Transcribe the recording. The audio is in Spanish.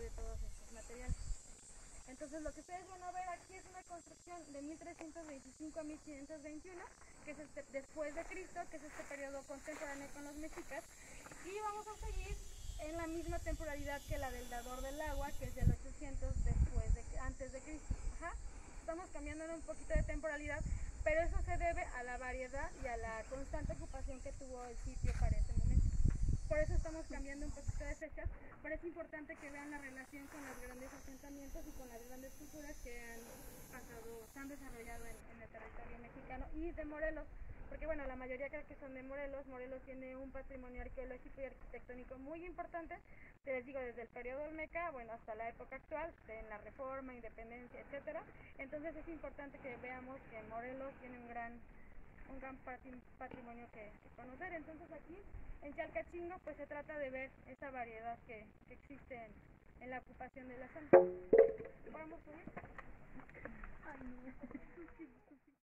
de todos estos materiales. Entonces lo que ustedes van a ver aquí es una construcción de 1325 a 1521, que es este, después de Cristo, que es este periodo contemporáneo con los mexicas, y vamos a seguir en la misma temporalidad que la del dador del agua, que es del 800 después de, antes de Cristo. Estamos cambiando un poquito de temporalidad, pero eso se debe a la variedad y a la constante ocupación que tuvo el sitio para. Por eso estamos cambiando un poquito de fechas, pero es importante que vean la relación con los grandes asentamientos y con las grandes culturas que han pasado, se han desarrollado en, el territorio mexicano y de Morelos porque bueno, la mayoría que son de Morelos. Morelos tiene un patrimonio arqueológico y arquitectónico muy importante, te les digo, desde el periodo Olmeca, bueno, hasta la época actual, en la reforma, independencia, etcétera. Entonces es importante que veamos que Morelos tiene un gran un gran patrimonio que, conocer. Entonces aquí en Chalcachingo pues se trata de ver esa variedad que, existe en, la ocupación de la zona. ¿Vamos a ir? Ay, no.